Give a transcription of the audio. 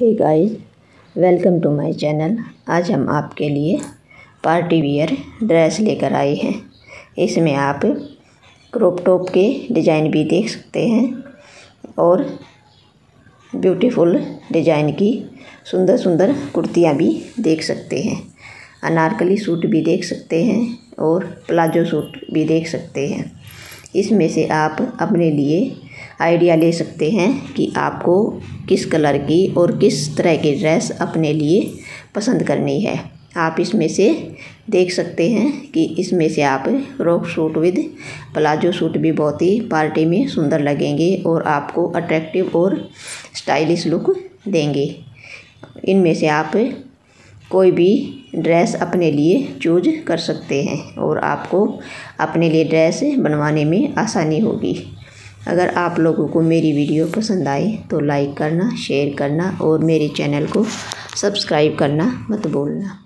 Hey guys welcome to my channel आज हम आपके लिए पार्टी वियर ड्रेस लेकर आए हैं। इसमें आप क्रॉप टॉप के डिज़ाइन भी देख सकते हैं और ब्यूटीफुल डिज़ाइन की सुंदर सुंदर कुर्तियाँ भी देख सकते हैं। अनारकली सूट भी देख सकते हैं और प्लाजो सूट भी देख सकते हैं। इसमें से आप अपने लिए आइडिया ले सकते हैं कि आपको किस कलर की और किस तरह की ड्रेस अपने लिए पसंद करनी है। आप इसमें से देख सकते हैं कि इसमें से आप frock suit with palazzo suit भी बहुत ही पार्टी में सुंदर लगेंगे और आपको अट्रैक्टिव और स्टाइलिश लुक देंगे। इनमें से आप कोई भी ड्रेस अपने लिए चूज़ कर सकते हैं और आपको अपने लिए ड्रेस बनवाने में आसानी होगी। अगर आप लोगों को मेरी वीडियो पसंद आए तो लाइक करना, शेयर करना और मेरे चैनल को सब्सक्राइब करना मत भूलना।